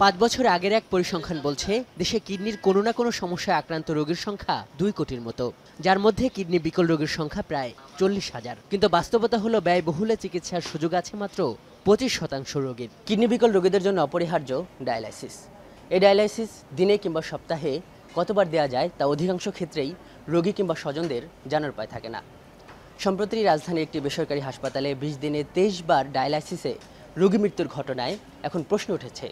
পাঁচ বছর আগের এক পরিসংখ্যান বলছে, দেশে কিডনির কোনো না কোনো সমস্যায় আক্রান্ত রোগীর সংখ্যা দুই কোটির মতো। যার মধ্যে কিডনি বিকল রোগীর সংখ্যা প্রায় চল্লিশ হাজার। কিন্তু বাস্তবতা হলো, ব্যয়বহুলে চিকিৎসার সুযোগ আছে মাত্র পঁচিশ শতাংশ রোগীর। কিডনি বিকল রোগীদের জন্য অপরিহার্য ডায়ালাইসিস। এই ডায়ালাইসিস দিনে কিংবা সপ্তাহে কতবার দেওয়া যায় তা অধিকাংশ ক্ষেত্রেই রোগী কিংবা স্বজনদের জানার পায় থাকে না। সম্প্রতি রাজধানীর একটি বেসরকারি হাসপাতালে বিশ দিনে তেইশ বার ডায়ালাইসিসে রোগী মৃত্যুর ঘটনায় এখন প্রশ্ন উঠেছে।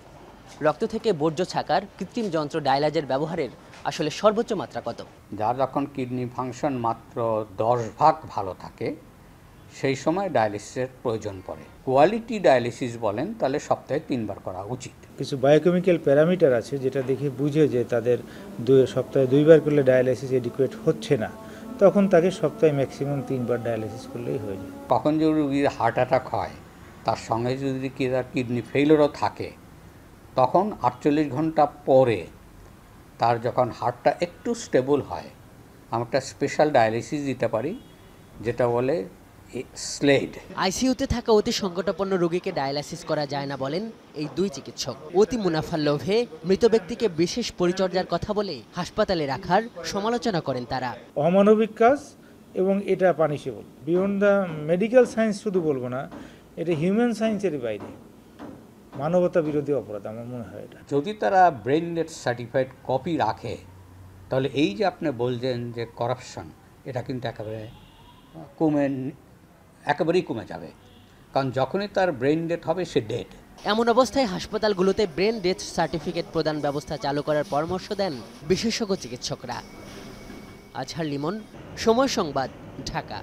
রক্ত থেকে বর্জ্য ছাকার কৃত্রিম যন্ত্র ডায়ালাইজের ব্যবহারের আসলে সর্বোচ্চ মাত্রা কত? যার যখন কিডনি ফাংশন মাত্র দশ ভাগ ভালো থাকে সেই সময় ডায়ালিসিসের প্রয়োজন পড়ে। কোয়ালিটি ডায়ালিসিস বলেন তাহলে সপ্তাহে তিনবার করা উচিত। কিছু বায়োকেমিক্যাল প্যারামিটার আছে যেটা দেখে বুঝে যে তাদের দুই সপ্তাহে দুইবার করলে ডায়ালাইসিস এডিকুয়েট হচ্ছে না তখন তাকে সপ্তাহে ম্যাক্সিমাম তিনবার ডায়ালাইসিস করলেই হয়ে যায়। কখন যদি রুগীর হার্ট অ্যাটাক হয় তার সঙ্গে যদি কি তার কিডনি ফেইলরও থাকে তখন আটচল্লিশ ঘণ্টা পরে তার যখন হার্টটা একটু স্টেবল হয় আমরা একটা স্পেশাল ডায়ালিসিস দিতে পারি যেটা বলে স্লেড আইসিইউতে থাকা অতি সংকটাপন্ন রোগীকে ডায়ালাইসিস করা যায় না বলেন এই দুই চিকিৎসক। অতি মুনাফার লোভে মৃত ব্যক্তিকে বিশেষ পরিচর্যার কথা বলে হাসপাতালে রাখার সমালোচনা করেন তারা। অমানবিক কাজ এবং এটা punishable beyond the medical science শুধু বলব না এটা হিউম্যান সায়েন্সের বাইরে। মানবতা বিরোধী অপরাধ আমার মনে হয় এটা। যদি তারা ব্রেন ডেট সার্টিফাইড কপি রাখে তাহলে এই যে আপনি বলছেন যে করাপশন এটা কিন্তু একেবারে কমে একেবারেই কমে যাবে। কারণ যখনই তার ব্রেন ডেট হবে সে ডেড এমন অবস্থায় হাসপাতালগুলোতে ব্রেন ডেথ সার্টিফিকেট প্রদান ব্যবস্থা চালু করার পরামর্শ দেন বিশেষজ্ঞ চিকিৎসকরা। আজহার লিমন সময় সংবাদ ঢাকা।